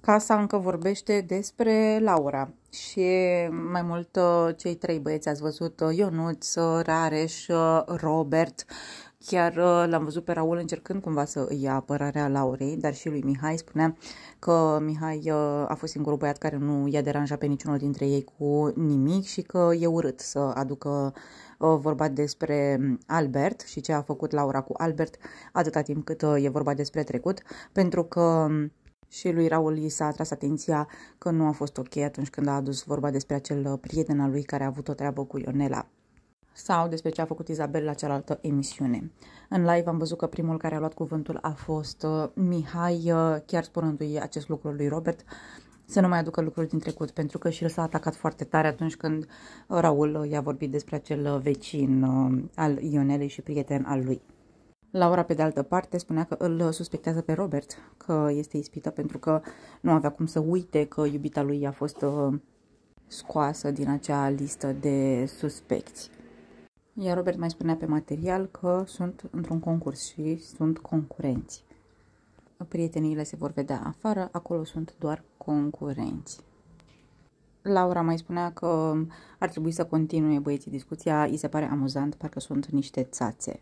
Casa încă vorbește despre Laura și mai mult uh, cei trei băieți ați văzut uh, Ionuț, uh, Rareș, Robert. Chiar l-am văzut pe Raul încercând cumva să îi ia apărarea Laurei, dar și lui Mihai spunea că Mihai a fost singurul băiat care nu i-a deranjat pe niciunul dintre ei cu nimic și că e urât să aducă vorba despre Albert și ce a făcut Laura cu Albert atâta timp cât e vorba despre trecut, pentru că și lui Raul i s-a atras atenția că nu a fost ok atunci când a adus vorba despre acel uh, prieten al lui care a avut o treabă cu Ionela sau despre ce a făcut Izabel la cealaltă emisiune. În live am văzut că primul care a luat cuvântul a fost uh, Mihai, uh, chiar spunându-i acest lucru lui Robert, să nu mai aducă lucruri din trecut, pentru că și el s-a atacat foarte tare atunci când Raul i-a vorbit despre acel vecin al Ionelei și prieten al lui. Laura, pe de altă parte, spunea că îl suspectează pe Robert, că este ispită pentru că nu avea cum să uite că iubita lui a fost uh, scoasă din acea listă de suspecți. Iar Robert mai spunea pe material că sunt într-un concurs și sunt concurenți. Prieteniile se vor vedea afară, acolo sunt doar concurenți. Laura mai spunea că ar trebui să continue băieții discuția, îi se pare amuzant, parcă sunt niște țațe.